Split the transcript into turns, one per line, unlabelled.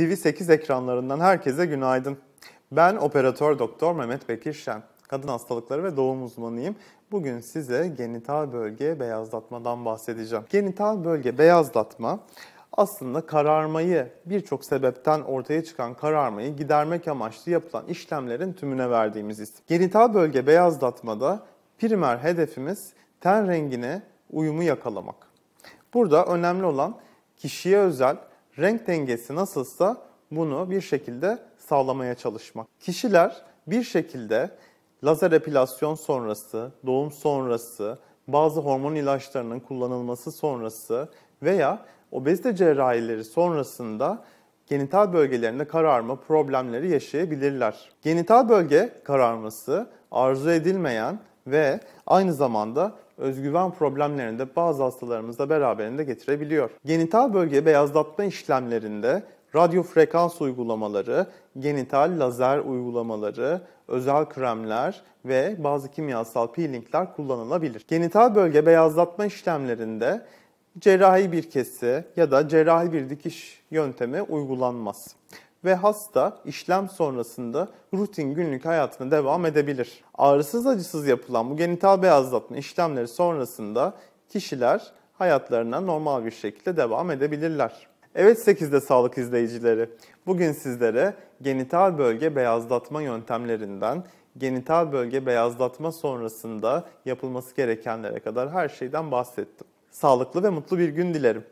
TV8 ekranlarından herkese günaydın. Ben operatör doktor Mehmet Bekir Şen. Kadın hastalıkları ve doğum uzmanıyım. Bugün size genital bölge beyazlatmadan bahsedeceğim. Genital bölge beyazlatma aslında kararmayı birçok sebepten ortaya çıkan kararmayı gidermek amaçlı yapılan işlemlerin tümüne verdiğimiz isim. Genital bölge beyazlatmada primer hedefimiz ten rengine uyumu yakalamak. Burada önemli olan kişiye özel renk dengesi nasılsa bunu bir şekilde sağlamaya çalışmak. Kişiler bir şekilde lazer epilasyon sonrası, doğum sonrası, bazı hormon ilaçlarının kullanılması sonrası veya obezite cerrahileri sonrasında genital bölgelerinde kararma problemleri yaşayabilirler. Genital bölge kararması arzu edilmeyen ve aynı zamanda özgüven problemlerini de bazı hastalarımızda beraberinde getirebiliyor. Genital bölge beyazlatma işlemlerinde radyo frekans uygulamaları, genital lazer uygulamaları, özel kremler ve bazı kimyasal peelingler kullanılabilir. Genital bölge beyazlatma işlemlerinde cerrahi bir kesi ya da cerrahi bir dikiş yöntemi uygulanmaz ve hasta işlem sonrasında rutin günlük hayatına devam edebilir. Ağrısız acısız yapılan bu genital beyazlatma işlemleri sonrasında kişiler hayatlarına normal bir şekilde devam edebilirler. Evet 8'de sağlık izleyicileri. Bugün sizlere genital bölge beyazlatma yöntemlerinden, genital bölge beyazlatma sonrasında yapılması gerekenlere kadar her şeyden bahsettim. Sağlıklı ve mutlu bir gün dilerim.